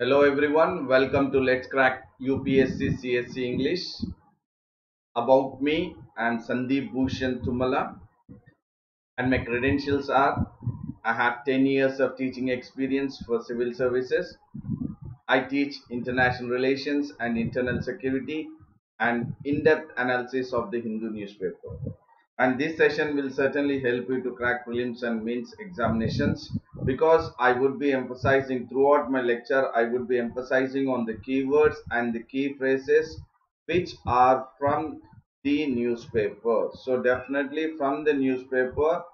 Hello everyone, welcome to Let's Crack UPSC CSE English. About me, I am Sandeep Bhushan Thummala and my credentials are I have 10 years of teaching experience for civil services. I teach international relations and internal security and in-depth analysis of the Hindu newspaper. And this session will certainly help you to crack prelims and mains examinations because I would be emphasizing throughout my lecture, I would be emphasizing on the keywords and the key phrases which are from the newspaper. So definitely from the newspaper,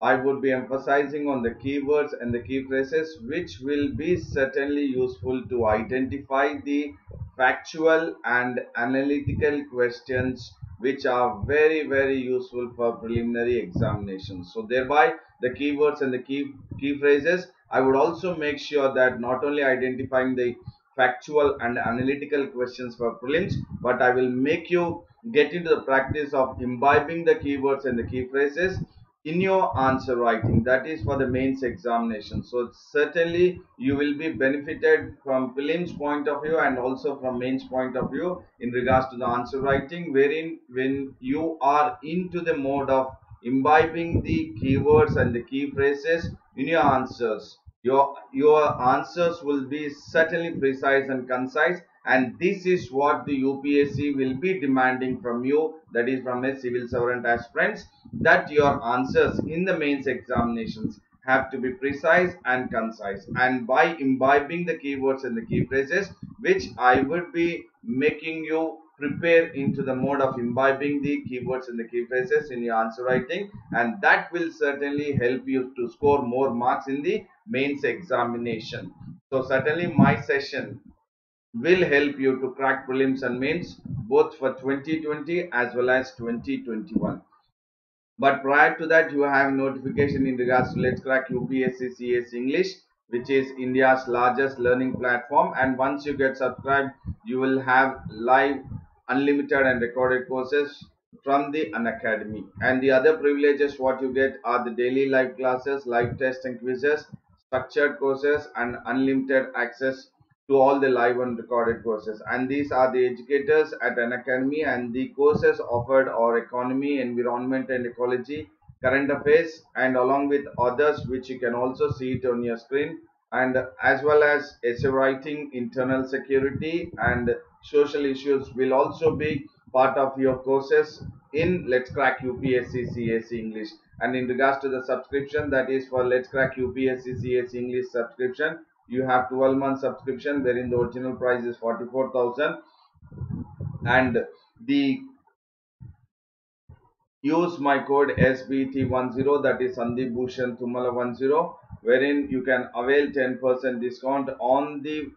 I would be emphasizing on the keywords and the key phrases which will be certainly useful to identify the factual and analytical questions which are very very useful for preliminary examinations so thereby the keywords and the key key phrases i would also make sure that not only identifying the factual and analytical questions for prelims but i will make you get into the practice of imbibing the keywords and the key phrases in your answer writing that is for the mains examination. So certainly you will be benefited from prelims point of view and also from mains point of view in regards to the answer writing wherein when you are into the mode of imbibing the keywords and the key phrases in your answers. Your your answers will be certainly precise and concise and this is what the UPSC will be demanding from you that is from a civil servant aspirants that your answers in the mains examinations have to be precise and concise. And by imbibing the keywords and the key phrases which I would be making you prepare into the mode of imbibing the keywords and the key phrases in your answer writing and that will certainly help you to score more marks in the mains examination. So certainly my session will help you to crack prelims and mains both for 2020 as well as 2021 but prior to that you have notification in regards to let's crack upsc cs english which is india's largest learning platform and once you get subscribed you will have live unlimited and recorded courses from the Unacademy. And the other privileges what you get are the daily live classes, live tests and quizzes, structured courses and unlimited access to all the live and recorded courses. And these are the educators at Unacademy and the courses offered are economy, environment and ecology, current affairs and along with others which you can also see it on your screen and as well as essay writing, internal security and social issues will also be part of your courses in Let's Crack UPSC CSE English. And in regards to the subscription, that is for Let's Crack UPSC CSE English subscription, you have 12 month subscription wherein the original price is 44,000 and the use my code SBT10 that is Sandeep Bhushan Thummala 10 wherein you can avail 10% discount on the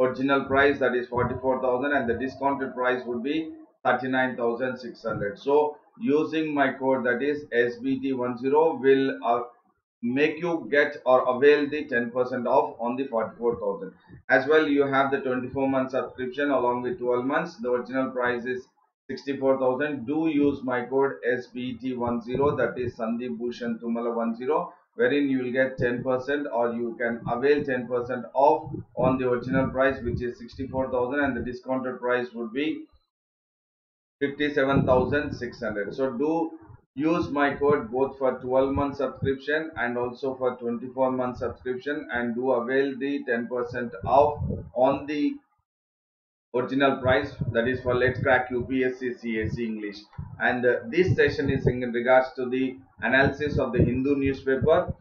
original price that is 44,000 and the discounted price would be 39,600 so using my code that is SBT10 will uh, make you get or avail the 10% off on the 44,000 as well you have the 24 month subscription along with 12 months. The original price is 64,000 do use my code SBT10 that is Sandeep Bhushan Thummala 10 wherein you will get 10% or you can avail 10% off on the original price which is 64,000 and the discounted price would be 57,600 so do use my code both for 12 month subscription and also for 24 month subscription and do avail the 10% off on the original price that is for let's crack upsc cse english. And uh, this session is in regards to the analysis of the hindu newspaper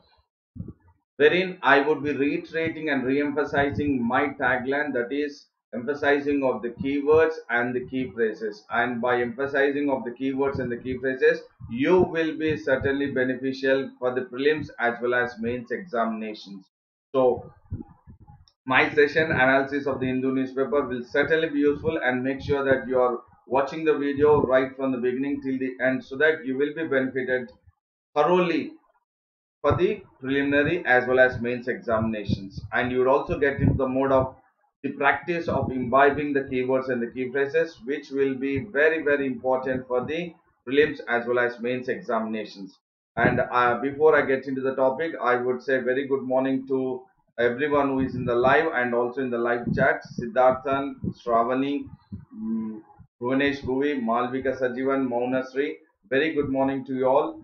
wherein i would be reiterating and re-emphasizing my tagline that is emphasizing of the keywords and the key phrases. And by emphasizing of the keywords and the key phrases you will be certainly beneficial for the prelims as well as mains examinations. So my session analysis of the Hindu newspaper will certainly be useful and make sure that you are watching the video right from the beginning till the end so that you will be benefited thoroughly for the preliminary as well as mains examinations. And you would also get into the mode of the practice of imbibing the keywords and the key phrases which will be very very important for the prelims as well as mains examinations and uh, before I get into the topic I would say very good morning to everyone who is in the live and also in the live chat. Siddharthan, Shravani, um, Bhuvanesh Bhuvi, Malvika Sajivan, Maunasri. Very good morning to you all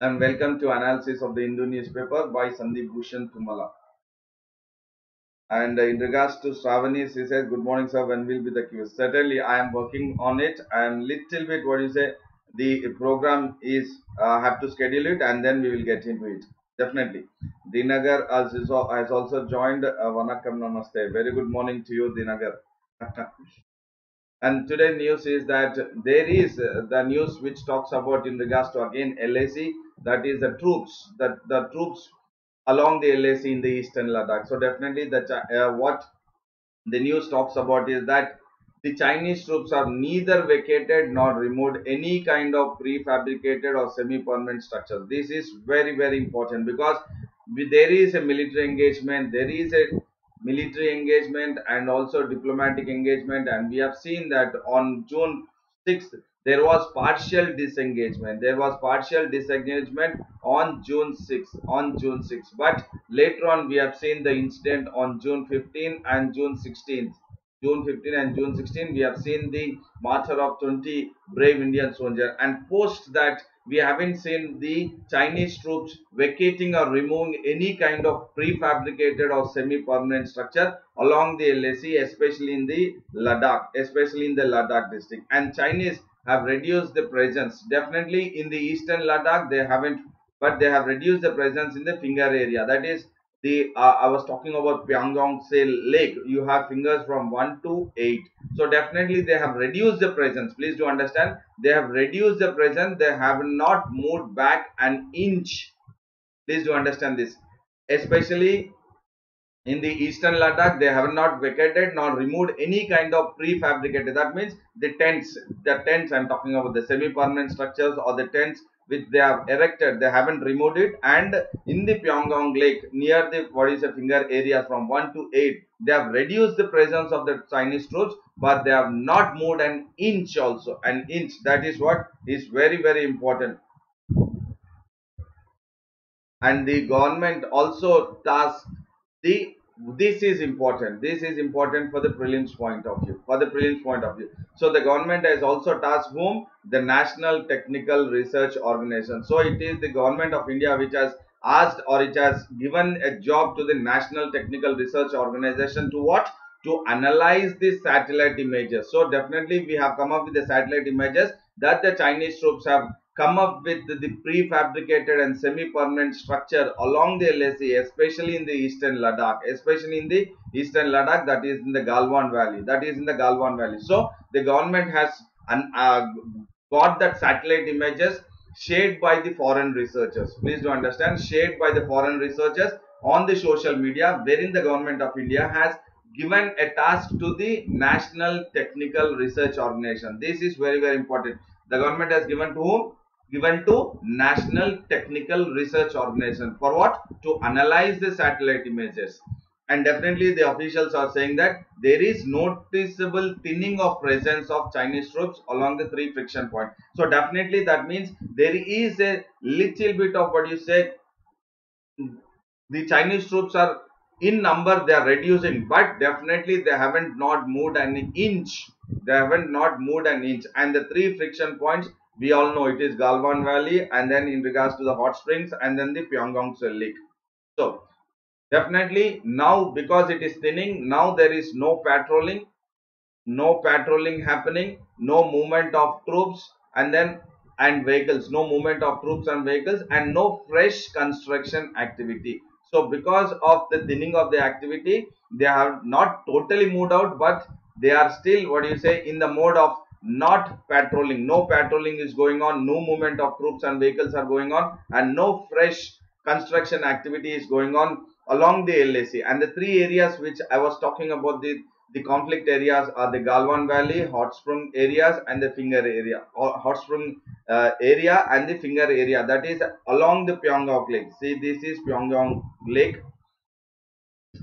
and welcome to analysis of the Hindu newspaper by Sandeep Bhushan Thummala. And uh, in regards to Shravani, she says, Good morning, sir. When will be the queue? Certainly, I am working on it. I am little bit, what you say, the program is, uh, have to schedule it and then we will get into it. Definitely. Dinagar has also joined. Uh, Vanakkam Namaste. Very good morning to you, Dinagar. and today news is that there is uh, the news which talks about in regards to again LAC, that is the troops, that the troops along the LAC in the eastern Ladakh. So definitely the uh, what the news talks about is that the Chinese troops are neither vacated nor removed any kind of prefabricated or semi-permanent structure. This is very very important because there is a military engagement, there is a military engagement and also diplomatic engagement and we have seen that on June 6th there was partial disengagement there was partial disengagement on june 6 on june 6 but later on we have seen the incident on june 15 and june 16 June 15 and June 16, we have seen the martyr of 20 brave Indian soldiers. And post that, we haven't seen the Chinese troops vacating or removing any kind of prefabricated or semi-permanent structure along the LAC, especially in the Ladakh, especially in the Ladakh district. And Chinese have reduced the presence. Definitely in the eastern Ladakh, they haven't, but they have reduced the presence in the finger area. That is, the uh, I was talking about Pangong Tso lake. You have fingers from one to eight. So definitely they have reduced the presence. Please do understand. They have reduced the presence. They have not moved back an inch. Please do understand this. Especially in the eastern Ladakh, they have not vacated nor removed any kind of prefabricated. That means the tents, the tents I'm talking about the semi-permanent structures or the tents which they have erected, they haven't removed it. And in the Pangong Lake, near the what is the finger area from 1 to 8, they have reduced the presence of the Chinese troops, but they have not moved an inch also. An inch, that is what is very, very important and the government also tasked the this is important. This is important for the prelims point of view for the prelims point of view. So the government has also tasked whom? The national technical research organization. So it is the government of india which has asked or it has given a job to the national technical research organization to what? To analyze the satellite images. So definitely we have come up with the satellite images that the chinese troops have come up with the prefabricated and semi-permanent structure along the LAC, especially in the eastern Ladakh, especially in the eastern Ladakh that is in the Galwan Valley, that is in the Galwan Valley. So the government has an, uh, got that satellite images shared by the foreign researchers. Please do understand, shared by the foreign researchers on the social media, wherein the government of India has given a task to the National Technical Research Organization. This is very, very important. The government has given to whom? Given to National Technical Research Organization. For what? To analyze the satellite images. And definitely the officials are saying that there is noticeable thinning of presence of Chinese troops along the three friction points. So definitely that means there is a little bit of what you say, the Chinese troops are in number they are reducing but definitely they haven't not moved an inch they haven't not moved an inch and the three friction points we all know it is Galwan Valley and then in regards to the hot springs and then the Pangong Lake. So definitely now because it is thinning now there is no patrolling no patrolling happening no movement of troops and then and vehicles no movement of troops and vehicles and no fresh construction activity so because of the thinning of the activity they have not totally moved out but they are still what do you say in the mode of not patrolling. No patrolling is going on. No movement of troops and vehicles are going on. And no fresh construction activity is going on along the LAC and the three areas which I was talking about the the conflict areas are the Galwan Valley, Hot Spring areas and the Finger area, Hot Spring uh, area and the Finger area. That is along the Pangong Lake. See this is Pangong Lake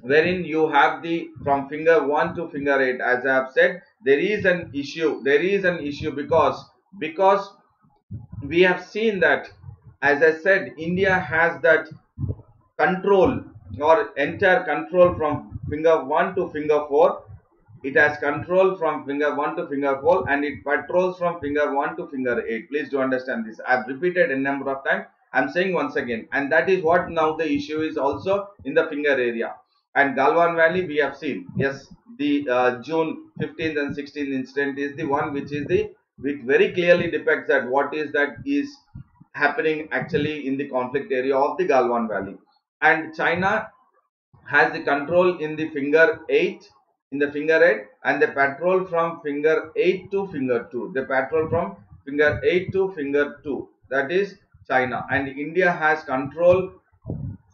wherein you have the from finger 1 to finger 8 as I have said there is an issue there is an issue because because we have seen that as I said India has that control or entire control from finger 1 to finger 4 it has control from finger 1 to finger 4 and it patrols from finger 1 to finger 8 please do understand this. I've repeated a number of times. I'm saying once again. And that is what now the issue is also in the finger area and galwan valley we have seen. Yes the uh, june 15th and 16th incident is the one which is the which very clearly depicts that what is that is happening actually in the conflict area of the galwan valley. And china has the control in the finger 8 in the finger 8 and they patrol from finger 8 to finger 2 they patrol from finger 8 to finger 2 that is china. And india has control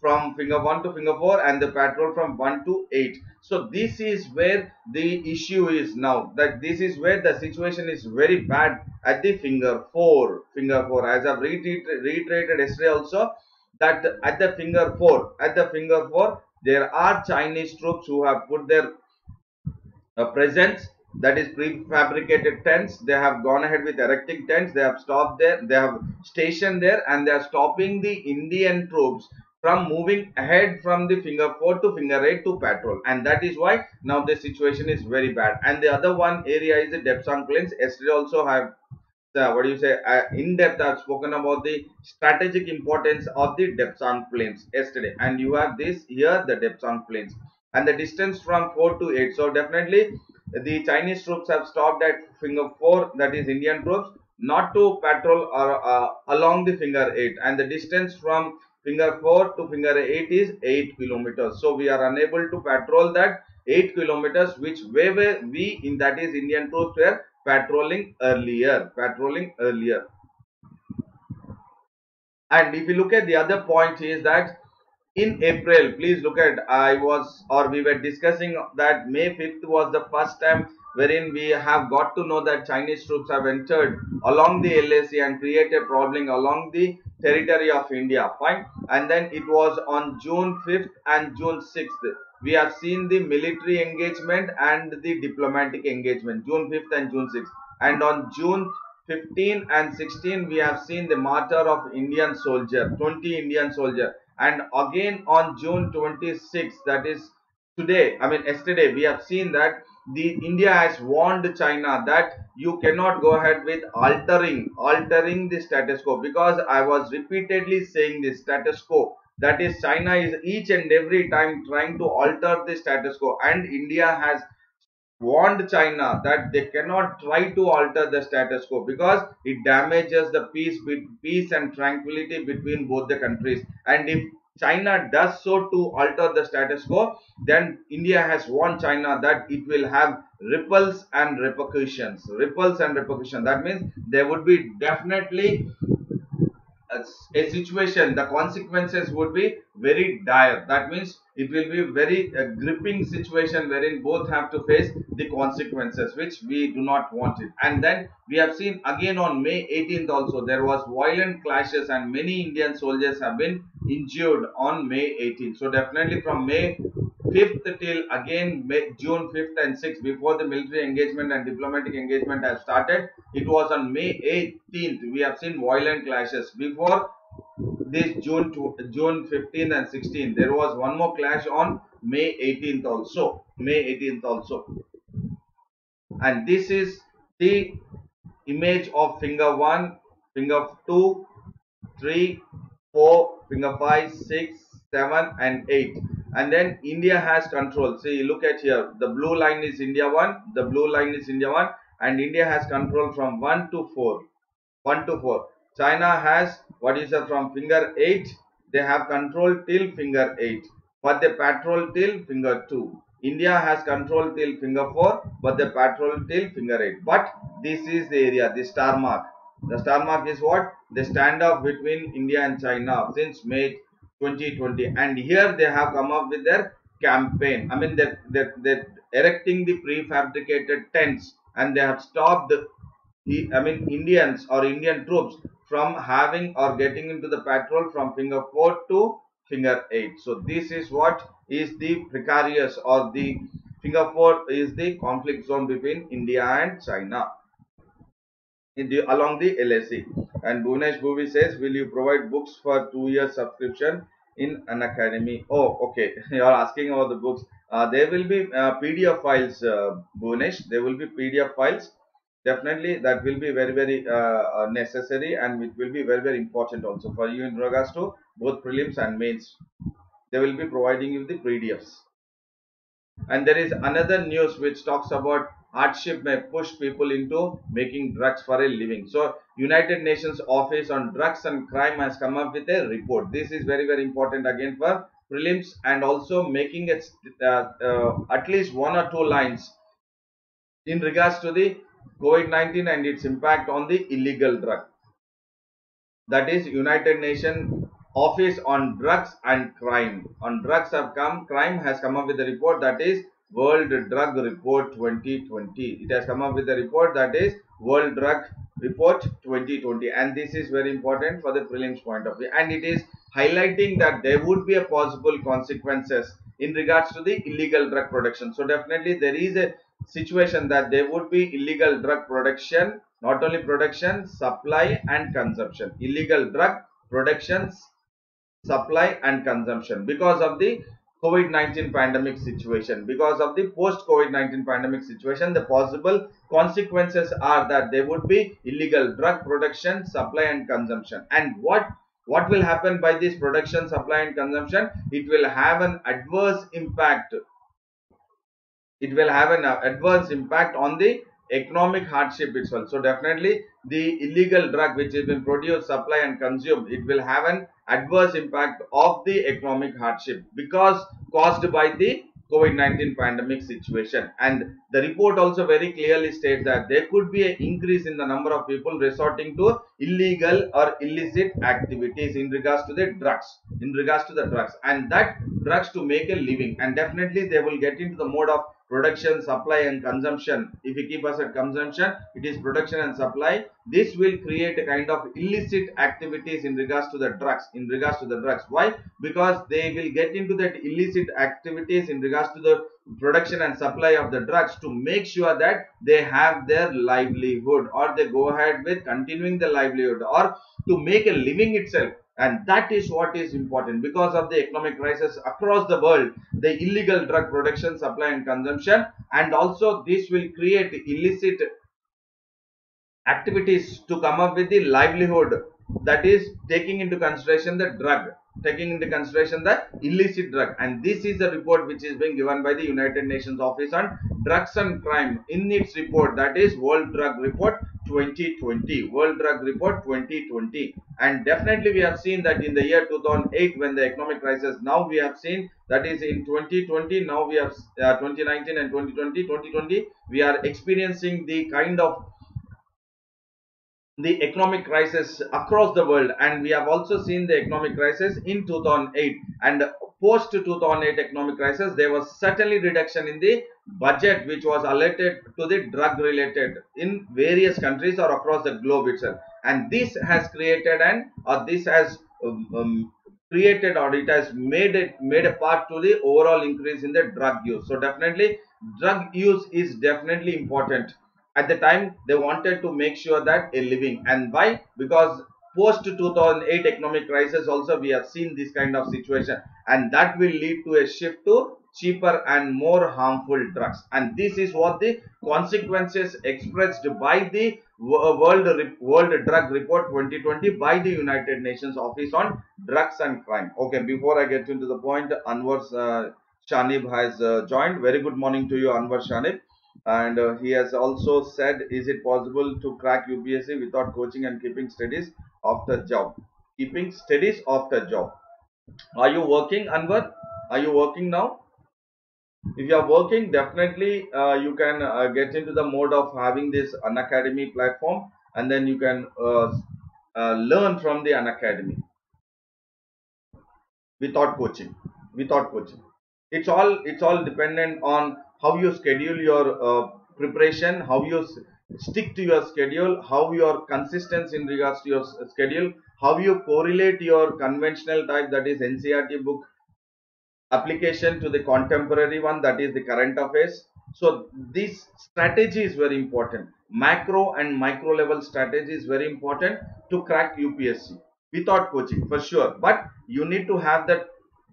from finger 1 to finger 4 and the patrol from 1 to 8 so this is where the issue is now that this is where the situation is very bad at the finger 4 finger 4 as i've reiterated, reiterated yesterday also that at the finger 4 at the finger 4 there are chinese troops who have put their uh, presence that is prefabricated tents. They have gone ahead with erecting tents. They have stopped there. They have stationed there and they are stopping the indian troops from moving ahead from the finger 4 to finger 8 to patrol and that is why now the situation is very bad. And the other one area is the Depsang Plains yesterday also have uh, what do you say uh, in depth I've spoken about the strategic importance of the Depsang Plains yesterday. And you have this here the Depsang Plains and the distance from 4 to 8 so definitely the Chinese troops have stopped at finger 4 that is Indian troops not to patrol or uh, along the finger 8 and the distance from finger 4 to finger 8 is 8 kilometers. So we are unable to patrol that 8 kilometers which way we in that is indian troops were patrolling earlier patrolling earlier. And if you look at the other point is that in april please look at i was or we were discussing that may 5th was the first time wherein we have got to know that Chinese troops have entered along the LAC and created problem along the territory of India. Fine. And then it was on June 5th and June 6th. We have seen the military engagement and the diplomatic engagement. June 5th and June 6th. And on June 15 and 16 we have seen the martyr of Indian soldier, 20 Indian soldier. And again on June 26th, that is today, I mean yesterday, we have seen that the India has warned China that you cannot go ahead with altering altering the status quo. Because I was repeatedly saying the status quo that is China is each and every time trying to alter the status quo. And India has warned China that they cannot try to alter the status quo because it damages the peace peace and tranquility between both the countries. And if China does so to alter the status quo, then India has warned China that it will have ripples and repercussions. Ripples and repercussions. That means there would be definitely a, situation, the consequences would be very dire. That means it will be very gripping situation wherein both have to face the consequences which we do not want it. And then we have seen again on may 18th also there was violent clashes and many indian soldiers have been injured on may 18th so definitely from may 5th till again June 5th and 6th before the military engagement and diplomatic engagement has started it was on May 18th we have seen violent clashes before this June to, June 15th and 16th. There was one more clash on May 18th also. May 18th also. And this is the image of finger 1, finger 2, 3, 4, finger 5, 6, 7 and 8. And then India has control. See, look at here. The blue line is India 1. The blue line is India 1. And India has control from 1 to 4. 1 to 4. China has what is it from finger 8 they have control till finger 8 but they patrol till finger 2. India has control till finger 4 but they patrol till finger 8 but this is the area the star mark the star mark is what the standoff between India and China since May 2020 and here they have come up with their campaign. I mean they're, they're, they're erecting the prefabricated tents. And they have stopped the I mean Indians or Indian troops from having or getting into the patrol from finger 4 to finger 8. So this is what is the precarious or the finger 4 is the conflict zone between India and China in the, along the LAC. And Bhuvanesh Bhuvi says, will you provide books for two year subscription? in Unacademy. Oh, okay. You are asking about the books. Uh, there will be uh, PDF files, uh. There will be PDF files. Definitely, that will be very, very uh, uh, necessary and it will be very, very important also for you in regards to both prelims and mains. They will be providing you the PDFs. And there is another news which talks about hardship may push people into making drugs for a living. So, United Nations Office on Drugs and Crime has come up with a report. This is very, very important again for prelims and also making it uh, uh, at least one or two lines in regards to the COVID-19 and its impact on the illegal drug. That is United Nations Office on Drugs and Crime. On drugs have come, crime has come up with a report that is World Drug Report 2020. It has come up with a report that is World Drug Report 2020 and this is very important for the prelims point of view and it is highlighting that there would be a possible consequences in regards to the illegal drug production. So definitely there is a situation that there would be illegal drug production, not only production, supply and consumption. Illegal drug productions, supply and consumption because of the COVID-19 pandemic situation. Because of the post-COVID-19 pandemic situation, the possible consequences are that there would be illegal drug production, supply and consumption. And what what will happen by this production, supply and consumption? It will have an adverse impact. It will have an adverse impact on the economic hardship itself. So definitely the illegal drug which has been produced, supply and consumed, it will have an adverse impact of the economic hardship because caused by the COVID-19 pandemic situation. And the report also very clearly states that there could be an increase in the number of people resorting to illegal or illicit activities in regards to the drugs, in regards to the drugs and that drugs to make a living and definitely they will get into the mode of production, supply and consumption. If we keep us at consumption, it is production and supply. This will create a kind of illicit activities in regards to the drugs, in regards to the drugs. Why? Because they will get into that illicit activities in regards to the production and supply of the drugs to make sure that they have their livelihood or they go ahead with continuing the livelihood or to make a living itself and that is what is important. Because of the economic crisis across the world the illegal drug production supply and consumption and also this will create illicit activities to come up with the livelihood that is taking into consideration the drug taking into consideration the illicit drug. And this is a report which is being given by the united nations office on drugs and crime. In its report that is world drug report 2020 world drug report 2020 and definitely we have seen that in the year 2008 when the economic crisis now we have seen that is in 2020 now we have uh, 2019 and 2020 2020 we are experiencing the kind of the economic crisis across the world and we have also seen the economic crisis in 2008 and post 2008 economic crisis there was certainly reduction in the budget which was allocated to the drug related in various countries or across the globe itself. And this has created and or this has um, um, created or it has made it made a part to the overall increase in the drug use. So definitely drug use is definitely important at the time they wanted to make sure that a living. And why? Because post 2008 economic crisis also we have seen this kind of situation. And that will lead to a shift to cheaper and more harmful drugs. And this is what the consequences expressed by the world world drug report 2020 by the united nations office on drugs and crime. Okay before i get into the point anwar uh, shanib has uh, joined. Very good morning to you anwar shanib and uh, he has also said is it possible to crack UPSC without coaching and keeping studies after job? Keeping studies after job. Are you working Anwar? Are you working now? If you are working definitely uh, you can uh, get into the mode of having this Unacademy platform and then you can uh, uh, learn from the Unacademy without coaching. Without coaching. It's all it's all dependent on how you schedule your uh, preparation, how you stick to your schedule, how you are consistent in regards to your schedule, how you correlate your conventional type that is NCERT book application to the contemporary one that is the current affairs. So this strategy is very important. Macro and micro level strategy is very important to crack UPSC without coaching for sure. But you need to have that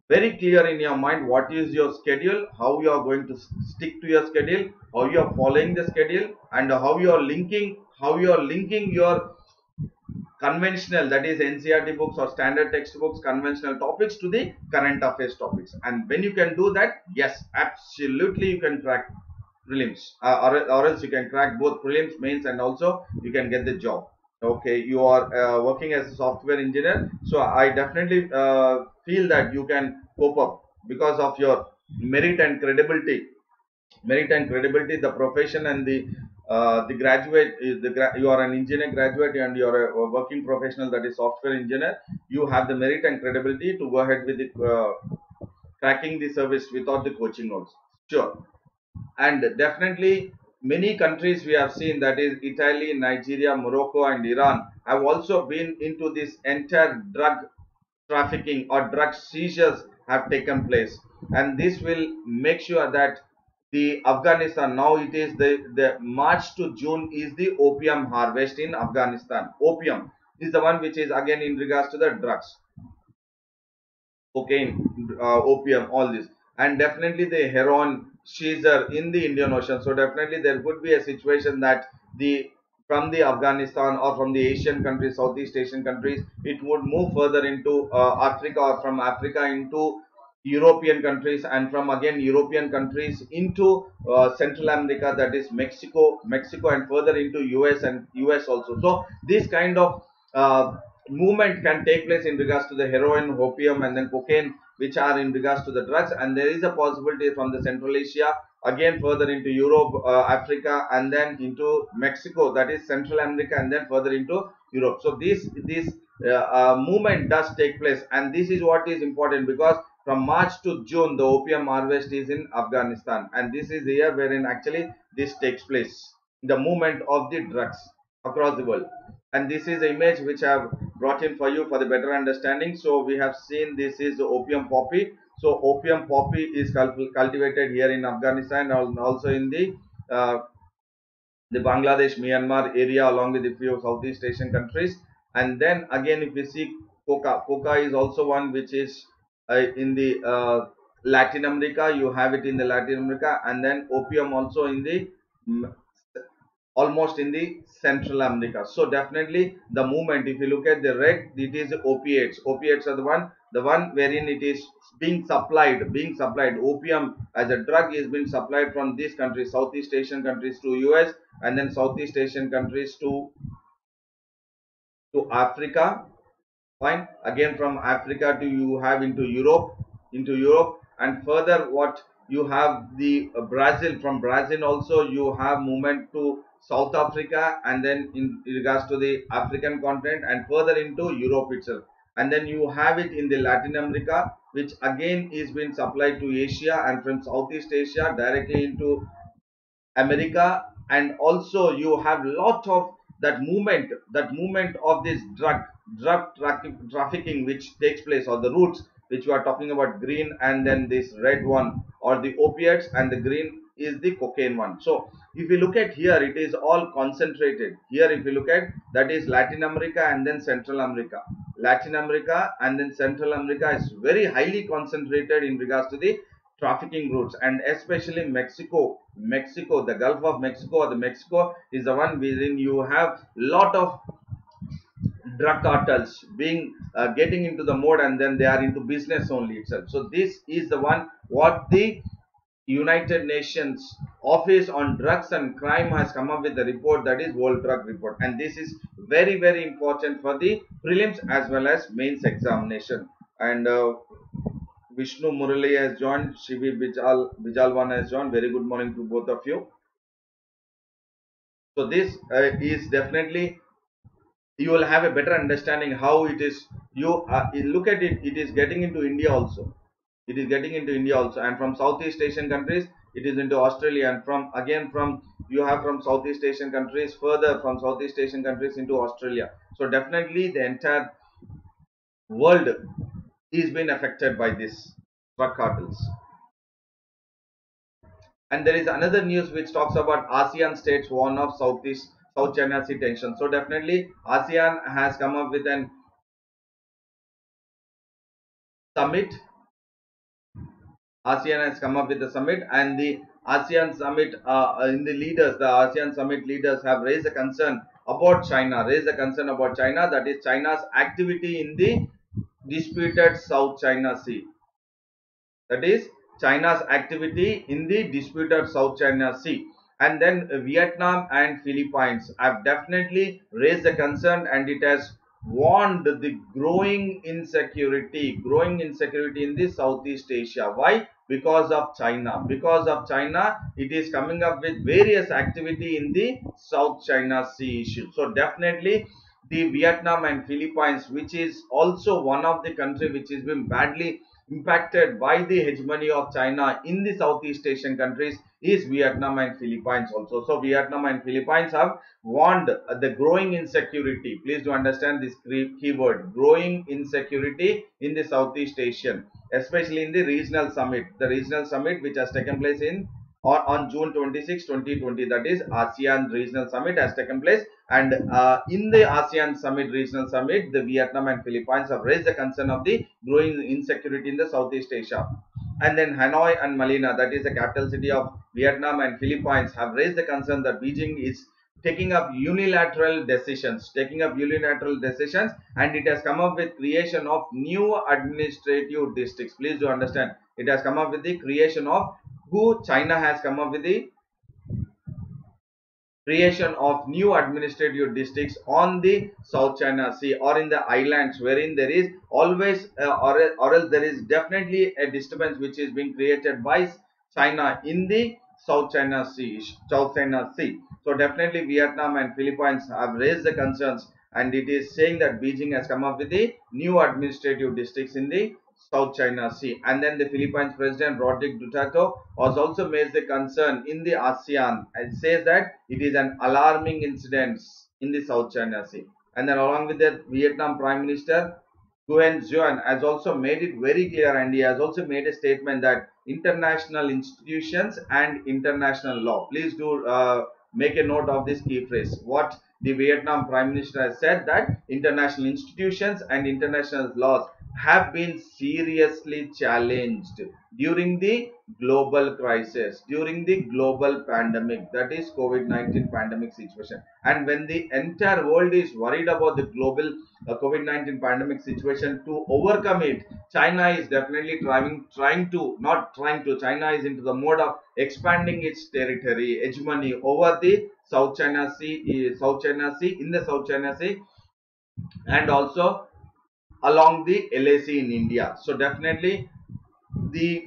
very clear in your mind what is your schedule how you are going to stick to your schedule how you are following the schedule and how you are linking how you are linking your conventional that is NCERT books or standard textbooks conventional topics to the current affairs topics. And when you can do that yes absolutely you can crack prelims uh, or, or else you can crack both prelims mains and also you can get the job okay you are uh, working as a software engineer so i definitely uh, feel that you can cope up because of your merit and credibility. Merit and credibility the profession and the uh, the graduate is the gra you are an engineer graduate and you are a, working professional that is software engineer you have the merit and credibility to go ahead with the uh, cracking the service without the coaching also. Sure. And definitely many countries we have seen that is Italy, Nigeria, Morocco and Iran have also been into this entire drug trafficking or drug seizures have taken place and this will make sure that the Afghanistan now it is the, the March to June is the opium harvest in Afghanistan. Opium is the one which is again in regards to the drugs. Cocaine, uh, opium, all this and definitely the heroin seizure in the Indian Ocean. So definitely there could be a situation that the from the Afghanistan or from the Asian countries, Southeast Asian countries, it would move further into uh, Africa or from Africa into European countries and from again European countries into uh, Central America that is Mexico, Mexico and further into US and US also. So this kind of uh, movement can take place in regards to the heroin, opium and then cocaine which are in regards to the drugs. And there is a possibility from the Central Asia again further into Europe, uh, Africa and then into Mexico that is Central America and then further into Europe. So this this uh, uh, movement does take place. And this is what is important because from March to June the opium harvest is in Afghanistan. And this is the year wherein actually this takes place the movement of the drugs across the world. And this is the image which I have brought in for you for the better understanding. So we have seen this is opium poppy. So opium poppy is cultivated here in Afghanistan and also in the uh, the Bangladesh Myanmar area along with a few Southeast Asian countries. And then again if we see coca coca is also one which is uh, in the uh, Latin America. You have it in the Latin America. And then opium also in the almost in the Central America. So definitely the movement, if you look at the red, it is opiates. Opiates are the one, the one wherein it is being supplied, being supplied. Opium as a drug is being supplied from these countries, Southeast Asian countries to US and then Southeast Asian countries to to Africa. Fine. Again from Africa to you have into Europe, into Europe and further what you have the Brazil from Brazil also you have movement to South Africa and then in regards to the African continent and further into Europe itself. And then you have it in the Latin America which again is being supplied to Asia and from Southeast Asia directly into America and also you have lot of that movement that movement of this drug drug tra trafficking which takes place or the routes which we are talking about green and then this red one or the opiates and the green is the cocaine one so if you look at here it is all concentrated. Here if you look at that is latin america and then central america. Latin america and then central america is very highly concentrated in regards to the trafficking routes. And especially mexico mexico the gulf of mexico or the mexico is the one wherein you have lot of drug cartels being uh, getting into the mode and then they are into business only itself. So this is the one what the United Nations Office on Drugs and Crime has come up with a report that is World Drug Report and this is very very important for the prelims as well as mains examination and uh, Vishnu Murali has joined, Shivi Bijal, Bijalwan has joined. Very good morning to both of you. So this uh, is definitely you will have a better understanding how it is you uh, look at it it is getting into India also it is getting into India also. And from Southeast Asian countries it is into Australia. And from again from you have from Southeast Asian countries further from Southeast Asian countries into Australia. So definitely the entire world is being affected by this drug cartels. And there is another news which talks about ASEAN states warn of Southeast South China Sea tension. So definitely ASEAN has come up with an summit ASEAN has come up with the summit and the ASEAN summit, uh, in the leaders, the ASEAN summit leaders have raised a concern about China, raised a concern about China, that is China's activity in the disputed South China Sea. That is China's activity in the disputed South China Sea. And then Vietnam and Philippines have definitely raised a concern and it has warned the growing insecurity, growing insecurity in the Southeast Asia. Why? Because of China. Because of China, it is coming up with various activity in the South China Sea issue. So definitely the Vietnam and Philippines, which is also one of the country which has been badly impacted by the hegemony of China in the Southeast Asian countries is Vietnam and Philippines also. So Vietnam and Philippines have warned the growing insecurity. Please do understand this keyword growing insecurity in the Southeast Asian, especially in the regional summit. The regional summit which has taken place in or on June 26, 2020, that is ASEAN Regional Summit has taken place. And uh, in the ASEAN Summit, Regional Summit, the Vietnam and Philippines have raised the concern of the growing insecurity in the Southeast Asia. And then Hanoi and Manila, that is the capital city of Vietnam and Philippines, have raised the concern that Beijing is taking up unilateral decisions taking up unilateral decisions and it has come up with creation of new administrative districts please do understand it has come up with the creation of who China has come up with the creation of new administrative districts on the South China Sea or in the islands wherein there is always uh, or, or else there is definitely a disturbance which is being created by China in the South China Sea, South China Sea. So definitely Vietnam and Philippines have raised the concerns and it is saying that Beijing has come up with the new administrative districts in the South China Sea. And then the Philippines President Rodrigo Duterte has also made the concern in the ASEAN and says that it is an alarming incident in the South China Sea. And then along with that, Vietnam Prime Minister Nguyen Xuan has also made it very clear and he has also made a statement that international institutions and international law. Please do uh, make a note of this key phrase. What the Vietnam Prime Minister has said that international institutions and international laws have been seriously challenged during the global crisis, during the global pandemic, that is COVID-19 pandemic situation. And when the entire world is worried about the global uh, COVID-19 pandemic situation, to overcome it, China is definitely trying, trying to, not trying to, China is into the mode of expanding its territory, hegemony over the South China Sea, uh, South China Sea, in the South China Sea, and also along the LAC in India. So definitely the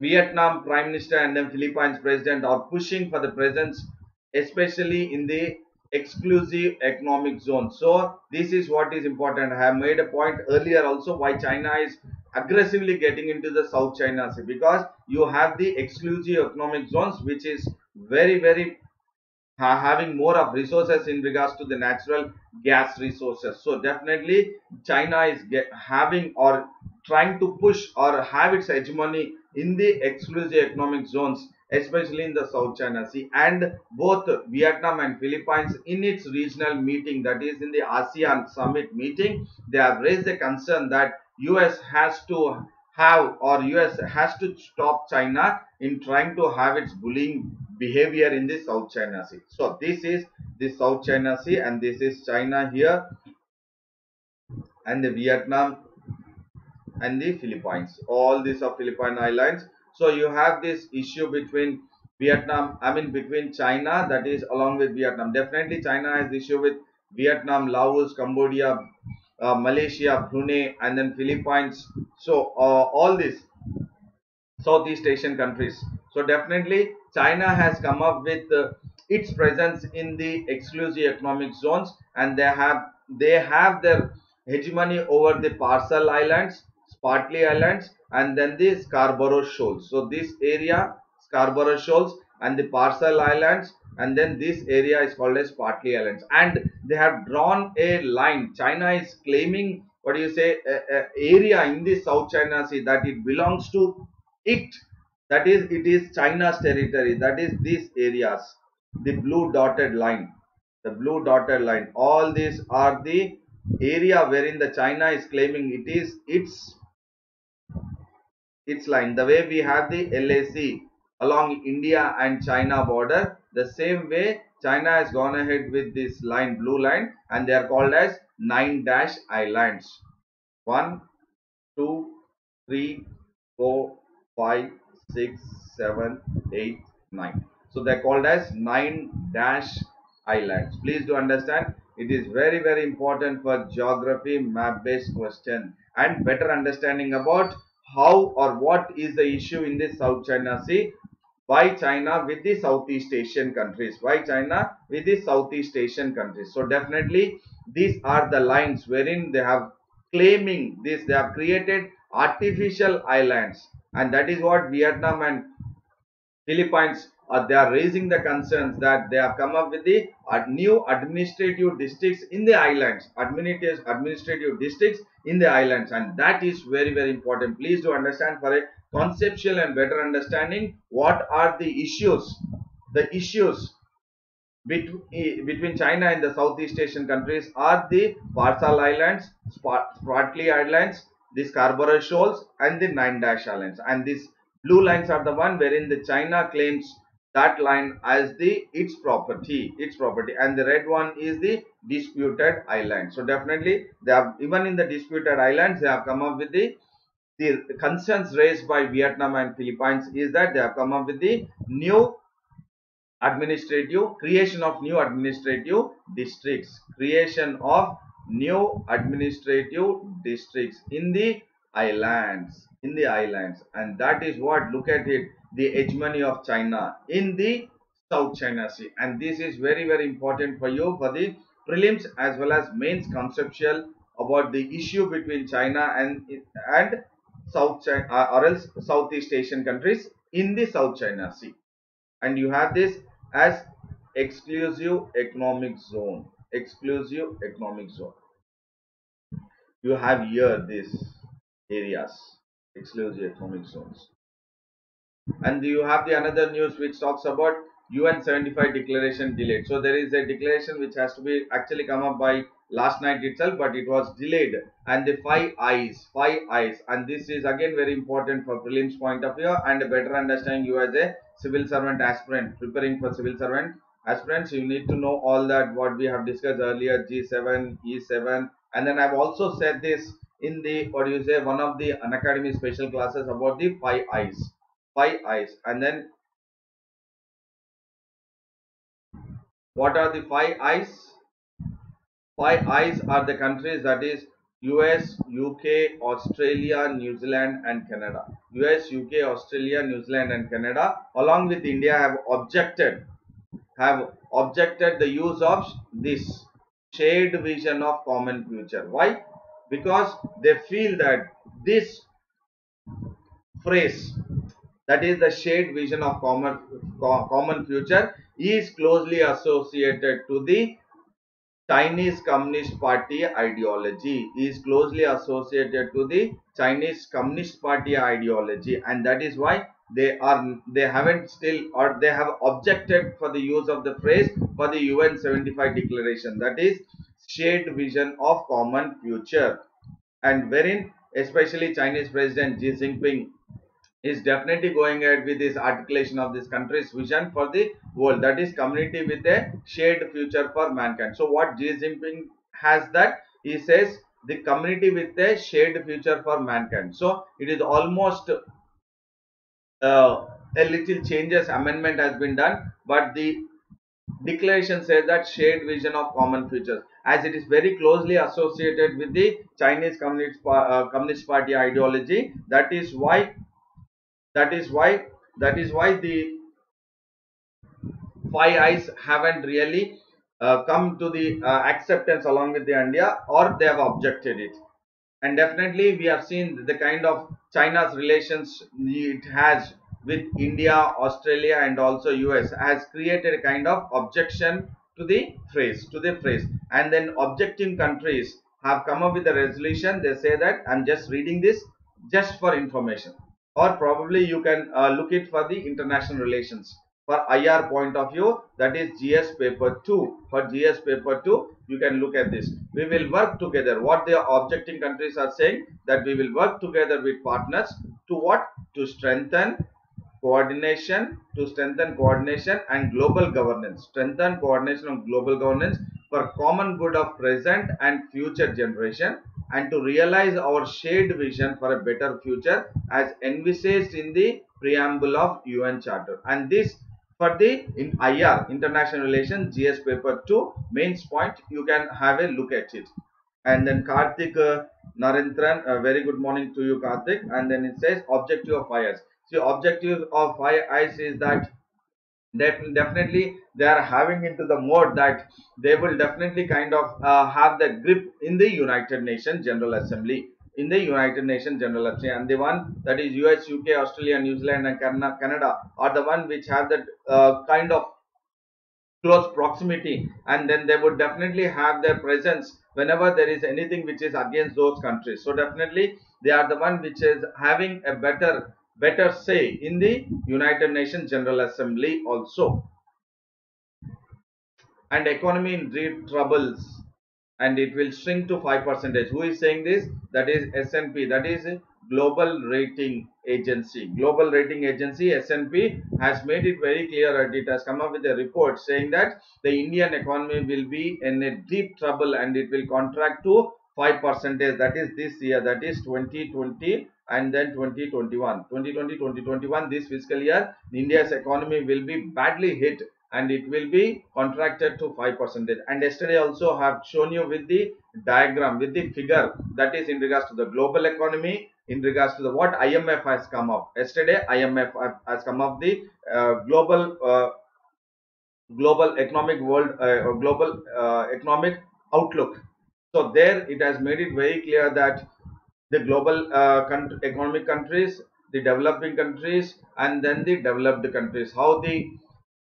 Vietnam Prime Minister and then Philippines President are pushing for the presence especially in the exclusive economic zone. So this is what is important. I have made a point earlier also why China is aggressively getting into the South China Sea because you have the exclusive economic zones which is very very having more of resources in regards to the natural gas resources. So definitely china is having or trying to push or have its hegemony in the exclusive economic zones especially in the south china sea and both vietnam and philippines in its regional meeting that is in the asean summit meeting they have raised the concern that us has to have or us has to stop china in trying to have its bullying behavior in the South China Sea. So this is the South China Sea and this is China here and the Vietnam and the Philippines. All these are Philippine islands. So you have this issue between Vietnam, I mean between China that is along with Vietnam. Definitely China has issue with Vietnam, Laos, Cambodia, uh, Malaysia, Brunei and then Philippines. So uh, all these Southeast Asian countries. So definitely China has come up with uh, its presence in the exclusive economic zones and they have they have their hegemony over the Paracel Islands, Spratly Islands and then the Scarborough Shoals. So this area Scarborough Shoals and the Paracel Islands and then this area is called as Spratly Islands and they have drawn a line. China is claiming what do you say a, a area in the South China Sea that it belongs to it that is it is China's territory that is these areas the blue dotted line the blue dotted line all these are the area wherein the China is claiming it is its its line. The way we have the LAC along India and China border, the same way China has gone ahead with this line, blue line, and they are called as nine dash islands. One, two, three, four, five, six, seven, eight, nine. So they're called as nine dash islands. Please do understand it is very very important for geography map based question and better understanding about how or what is the issue in the South China Sea why China with the Southeast Asian countries why China with the Southeast Asian countries so definitely these are the lines wherein they have claiming this they have created artificial islands and that is what Vietnam and Philippines uh, they are raising the concerns that they have come up with the new administrative districts in the islands administrative administrative districts in the islands. And that is very very important. Please do understand for a conceptual and better understanding what are the issues the issues between, China and the Southeast Asian countries are the Paracel Islands, Spratly Islands, the Scarborough Shoals and the Nine Dash Islands and these blue lines are the one wherein the China claims that line as the its property its property. And the red one is the disputed island. So definitely they have even in the disputed islands they have come up with the the concerns raised by vietnam and philippines is that they have come up with the new administrative creation of new administrative districts creation of new administrative districts in the islands in the islands. And that is what look at it the hegemony of China in the South China Sea. And this is very very important for you for the prelims as well as mains conceptual about the issue between China and and South China uh, or else Southeast Asian countries in the South China Sea. And you have this as exclusive economic zone exclusive economic zone you have here these areas exclusive economic zones and you have the another news which talks about UN 75 declaration delayed. So there is a declaration which has to be actually come up by last night itself, but it was delayed. And the five eyes, five eyes, and this is again very important for prelims point of view and a better understanding you as a civil servant aspirant preparing for civil servant aspirants. You need to know all that what we have discussed earlier, G7, E7, and then I've also said this in the what do you say one of the Unacademy special classes about the five eyes five eyes and then what are the five eyes five eyes are the countries that is US, UK, Australia, New Zealand and Canada. US, UK, Australia, New Zealand and Canada along with India have objected have objected the use of this shared vision of common future. Why? Because they feel that this phrase that is the shared vision of common, common future is closely associated to the Chinese Communist Party ideology is closely associated to the Chinese Communist Party ideology and that is why they are they haven't still or they have objected for the use of the phrase for the UN 75 declaration. That is shared vision of common future. And wherein especially Chinese President Xi Jinping is definitely going ahead with this articulation of this country's vision for the world. That is community with a shared future for mankind. So what Xi Jinping has that he says the community with a shared future for mankind. So it is almost uh, a little changes amendment has been done but the declaration says that shared vision of common futures as it is very closely associated with the Chinese Communist, uh, Communist Party ideology that is why that is why that is why the five eyes haven't really uh, come to the uh, acceptance along with the India or they have objected it. And definitely we have seen the kind of China's relations it has with India, Australia and also US has created a kind of objection to the phrase to the phrase. And then objecting countries have come up with a resolution. They say that I'm just reading this just for information. Or probably you can uh, look it for the international relations. For IR point of view that is GS paper 2 for GS paper 2 you can look at this we will work together what the objecting countries are saying that we will work together with partners to what? To strengthen coordination, to strengthen coordination and global governance. Strengthen coordination of global governance for common good of present and future generation and to realize our shared vision for a better future as envisaged in the preamble of UN Charter. And this for the in IR International Relations GS paper 2 mains point you can have a look at it. And then Karthik uh, Narendran, uh, very good morning to you Karthik. And then it says objective of IS. See objective of IS is that definitely they are having into the mode that they will definitely kind of uh, have the grip in the United Nations General Assembly in the United Nations General Assembly and the one that is US, UK, Australia, New Zealand and Canada are the one which have that uh, kind of close proximity and then they would definitely have their presence whenever there is anything which is against those countries. So definitely they are the one which is having a better better say in the United Nations General Assembly also. And economy in deep troubles and it will shrink to 5 percentage. Who is saying this? That is S&P. That is Global Rating Agency. Global Rating Agency S&P has made it very clear and it has come up with a report saying that the Indian economy will be in a deep trouble and it will contract to 5 percentage. That is this year. That is 2020 and then 2021 2020 2021 this fiscal year india's economy will be badly hit and it will be contracted to 5 percentage and yesterday also I have shown you with the diagram with the figure that is in regards to the global economy in regards to the what imf has come up yesterday imf has come up the uh, global uh, global economic world uh, global uh, economic outlook so there it has made it very clear that the global uh, economic countries, the developing countries, and then the developed countries. How the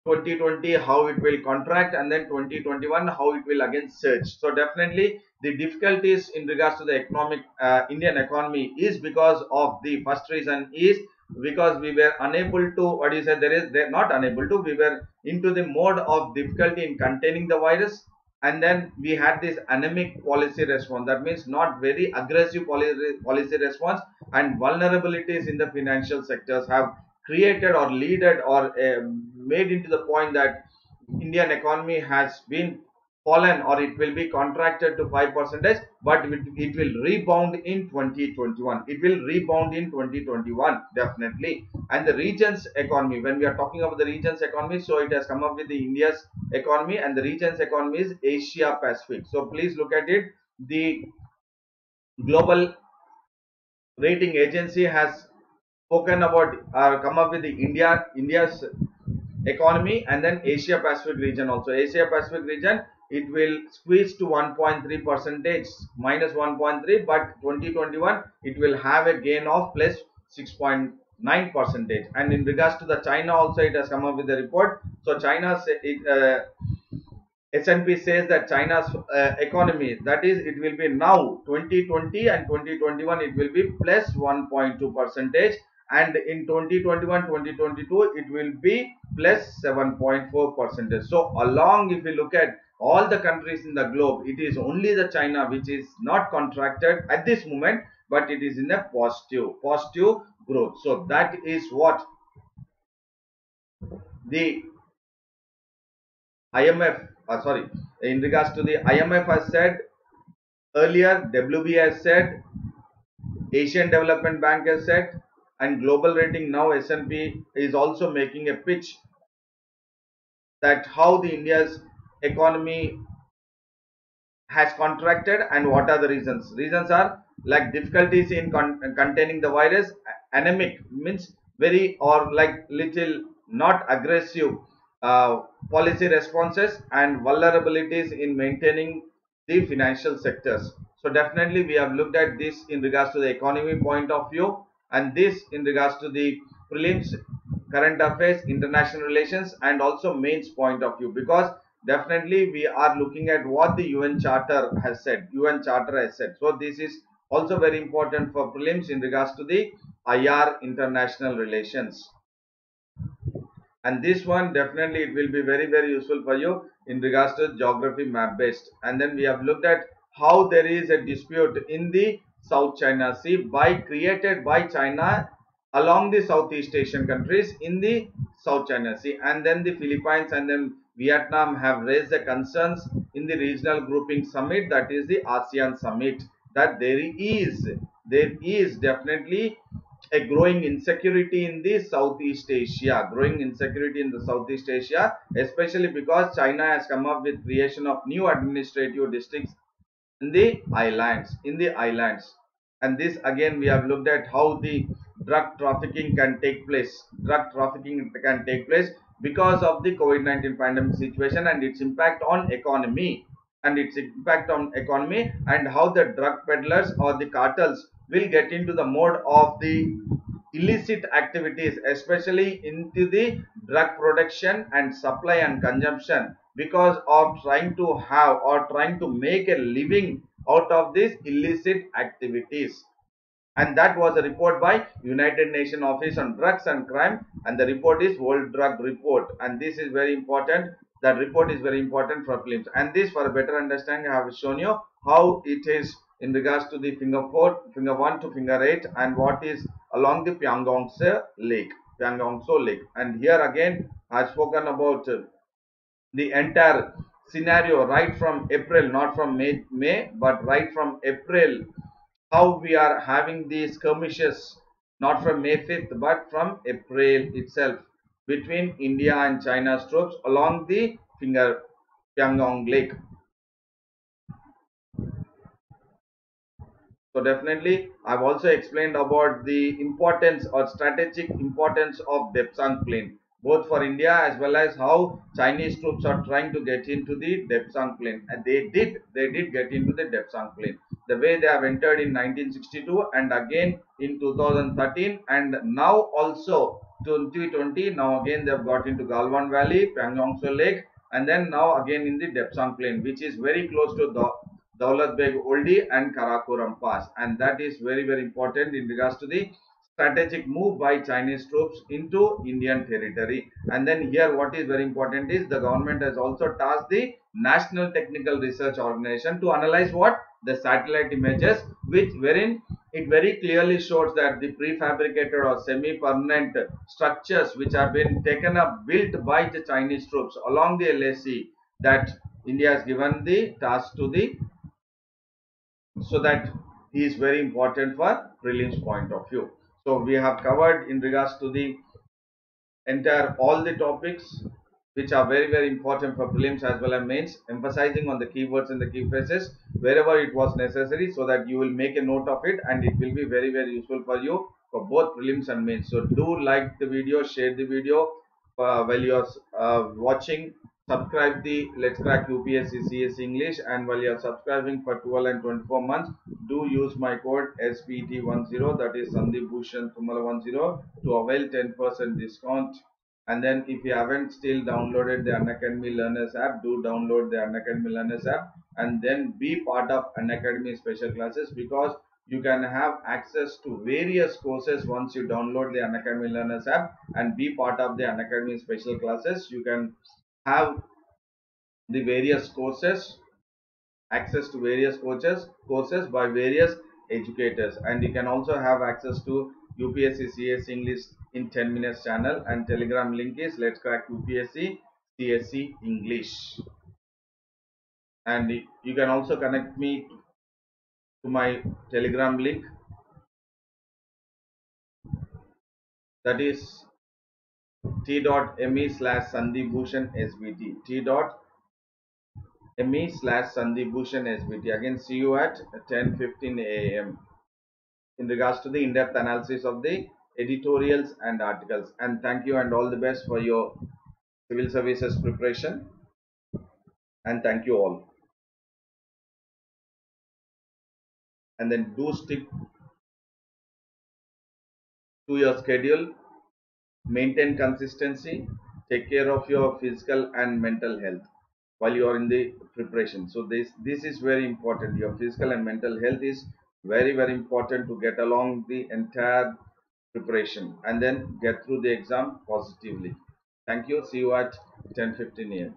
2020 how it will contract and then 2021 how it will again surge. So definitely the difficulties in regards to the economic uh, indian economy is because of the first reason is because we were unable to what you said there is they're not unable to we were into the mode of difficulty in containing the virus and then we had this anemic policy response. That means not very aggressive policy, policy response and vulnerabilities in the financial sectors have created or leaded or uh, made into the point that indian economy has been fallen or it will be contracted to 5 percentage but it will rebound in 2021 it will rebound in 2021 definitely. And the regions economy when we are talking about the regions economy so it has come up with the india's economy and the regions economy is asia pacific. So please look at it. The global rating agency has spoken about or uh, come up with the india india's economy and then asia pacific region also. Asia pacific region it will squeeze to 1.3 percentage minus 1.3 but 2021 it will have a gain of plus 6.9 percentage. And in regards to the china also it has come up with the report. So china's uh, S&P says that China's uh, economy that is it will be now 2020 and 2021 it will be plus 1.2 percentage and in 2021 2022 it will be plus 7.4 percentage. So along if we look at all the countries in the globe it is only the china which is not contracted at this moment but it is in a positive positive growth. So that is what the imf uh, sorry in regards to the imf has said earlier wb has said asian development bank has said and global rating now S&P is also making a pitch that how the India's economy has contracted and what are the reasons. Reasons are like difficulties in con containing the virus anemic means very or like little not aggressive uh, policy responses and vulnerabilities in maintaining the financial sectors. So definitely we have looked at this in regards to the economy point of view and this in regards to the prelims current affairs international relations and also mains point of view because definitely we are looking at what the UN Charter has said. UN Charter has said. So this is also very important for prelims in regards to the IR international relations. And this one definitely it will be very very useful for you in regards to geography map based. And then we have looked at how there is a dispute in the South China Sea by created by China along the Southeast Asian countries in the South China Sea and then the Philippines and then Vietnam have raised the concerns in the regional grouping summit that is the ASEAN summit that there is there is definitely a growing insecurity in the Southeast Asia, growing insecurity in the Southeast Asia, especially because China has come up with creation of new administrative districts in the islands, in the islands. And this again we have looked at how the drug trafficking can take place. Drug trafficking can take place because of the COVID-19 pandemic situation and its impact on economy and its impact on economy and how the drug peddlers or the cartels will get into the mode of the illicit activities especially into the drug production and supply and consumption because of trying to have or trying to make a living out of these illicit activities. And that was a report by united nations office on drugs and crime. And the report is world drug report. And this is very important. That report is very important for films. And this for a better understanding i have shown you how it is in regards to the finger 4, finger 1 to finger 8 and what is along the Pangong Tso lake, Pangong Tso lake. And here again I have spoken about the entire scenario right from April, not from May, May, but right from April, how we are having these skirmishes, not from May 5th, but from April itself between India and China's troops along the finger Pangong lake. So definitely, I've also explained about the importance or strategic importance of Depsang Plain, both for India as well as how Chinese troops are trying to get into the Depsang Plain. And they did, they did get into the Depsang Plain. The way they have entered in 1962 and again in 2013 and now also 2020, now again they have got into Galwan Valley, Pangong Tso Lake and then now again in the Depsang Plain, which is very close to the Daulat Beg Oldi and Karakoram Pass and that is very very important in regards to the strategic move by Chinese troops into Indian territory and then here what is very important is the government has also tasked the National Technical Research Organization to analyze what the satellite images which wherein it very clearly shows that the prefabricated or semi-permanent structures which have been taken up built by the Chinese troops along the LAC that India has given the task to the so that he is very important for prelims point of view. So we have covered in regards to the entire all the topics which are very very important for prelims as well as mains emphasizing on the keywords and the key phrases wherever it was necessary so that you will make a note of it and it will be very very useful for you for both prelims and mains. So do like the video, share the video uh, while you are uh, watching subscribe the let's crack upsc cse english and while you are subscribing for 12 and 24 months do use my code SBT10 that is sandeep bhushan thummala 10 to avail 10 percent discount. And then if you haven't still downloaded the unacademy learners app do download the unacademy learners app and then be part of unacademy special classes because you can have access to various courses once you download the unacademy learners app and be part of the unacademy special classes. You can have the various courses access to various coaches courses by various educators. And you can also have access to UPSC CSE English in 10 minutes channel and telegram link is let's crack UPSC CSE English. And you can also connect me to my telegram link. That is t.me slash Sandeep Bhushan SBT t.me slash Sandeep Bhushan SBT again see you at 10:15 a.m. in regards to the in-depth analysis of the editorials and articles. And thank you and all the best for your civil services preparation. And thank you all. And then do stick to your schedule maintain consistency take care of your physical and mental health while you are in the preparation. So this this is very important. Your physical and mental health is very very important to get along the entire preparation and then get through the exam positively. Thank you. See you at 10:15 am